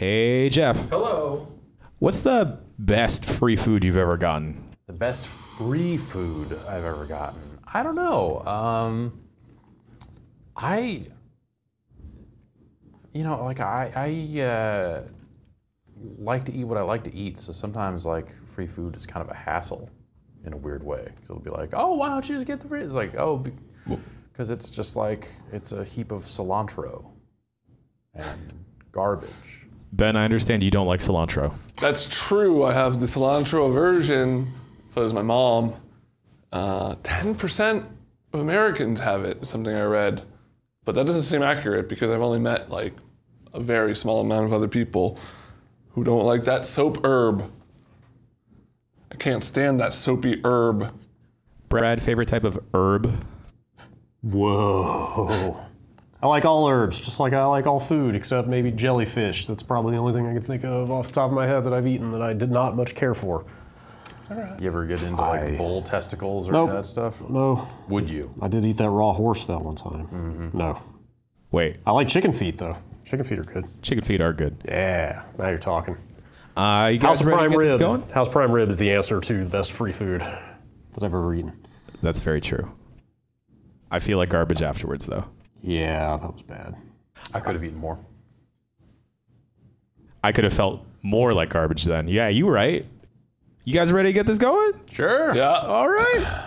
Hey, Jeff. Hello. What's the best free food you've ever gotten? The best free food I've ever gotten. I don't know. Um, I, you know, like I, I uh, like to eat what I like to eat. So sometimes like free food is kind of a hassle in a weird way. Because it'll be like, oh, why don't you just get the free? It's like, oh, because it's just like it's a heap of cilantro and garbage. Ben, I understand you don't like cilantro. That's true. I have the cilantro aversion. So does my mom. Uh, 10% of Americans have it, something I read. But that doesn't seem accurate because I've only met like a very small amount of other people who don't like that soap herb. I can't stand that soapy herb. Brad, favorite type of herb? Whoa. I like all herbs, just like I like all food, except maybe jellyfish. That's probably the only thing I can think of off the top of my head that I've eaten that I did not much care for. You ever get into like I- bull testicles or Nope. that stuff? No, Would you? I did eat that raw horse that one time. No. Wait, I like chicken feet, though. Chicken feet are good. chicken feet are good. Yeah, now you're talking. Uh, you House of Prime get Rib. this is- going? House Prime Rib is the answer to the best free food that I've ever eaten. That's very true. I feel like garbage afterwards, though. Yeah, that was bad. I could have eaten more. I could have felt more like garbage then. Yeah, you right. You guys ready to get this going? Sure. Yeah. All right.